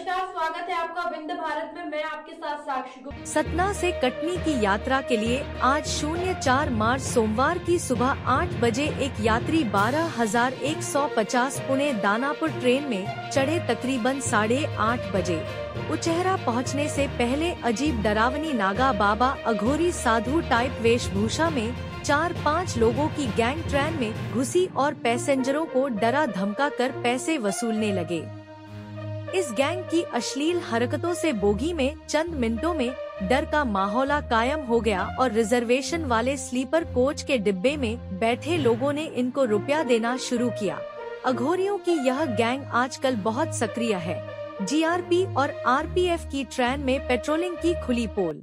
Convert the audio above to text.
नमस्कार, स्वागत है आपका विंध्य भारत में। मैं आपके साथ साक्षी सतना से कटनी की यात्रा के लिए आज शून्य चार मार्च सोमवार की सुबह आठ बजे एक यात्री बारह हज़ार एक सौ पचास पुणे दानापुर ट्रेन में चढ़े तकरीबन साढ़े आठ बजे। उचेहरा पहुँचने से पहले अजीब डरावनी नागा बाबा अघोरी साधु टाइप वेशभूषा में चार पाँच लोगों की गैंग ट्रेन में घुसी और पैसेंजरों को डरा धमका कर पैसे वसूलने लगे। इस गैंग की अश्लील हरकतों से बोगी में, चंद मिनटों में, डर का माहौल कायम हो गया और रिजर्वेशन वाले स्लीपर कोच के डिब्बे में बैठे लोगों ने इनको रुपया देना शुरू किया। अघोरियों की यह गैंग आजकल बहुत सक्रिय है। जीआरपी और आरपीएफ की ट्रेन में पेट्रोलिंग की खुली पोल।